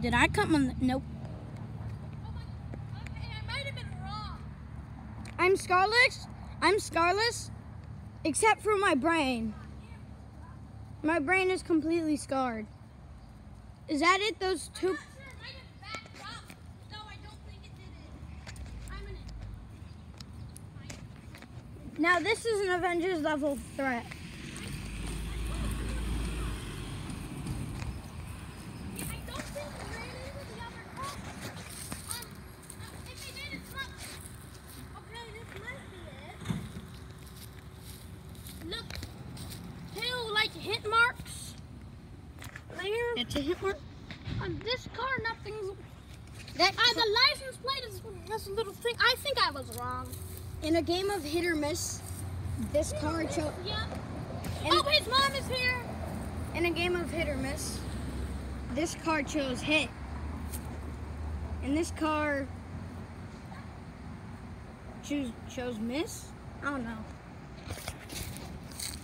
Did I? Nope. Might have been wrong. I'm scarless. I'm scarless, except for my brain. My brain is completely scarred. Is that it? Those two? Now this is an Avengers level threat. Yeah, I don't think it ran into the other car. Um, uh, if it did, it's not. Okay, this might be it. Look, two like hit marks. There. It's a hit mark. On this car, nothing's. That Uh, the license plate is this little thing. I think I was wrong. in a game of hit or miss, this car chose. Yeah. Oh, his mom is here. in a game of hit or miss, this car chose hit, and this car choose chose miss. I don't know.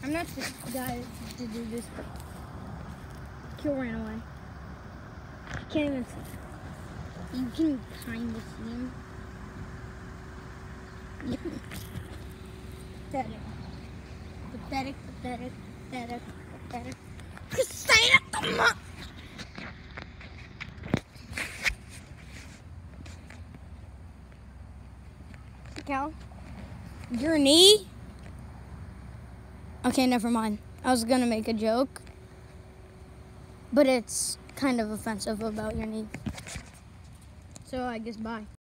I'm not the guy to do this. Kill ran away. I can't even see. You can kind of see him. Pathetic. Pathetic, pathetic, pathetic, pathetic. Christina, come on! Cal, your knee? Okay, never mind. I was gonna make a joke, but it's kind of offensive about your knee. So I guess bye.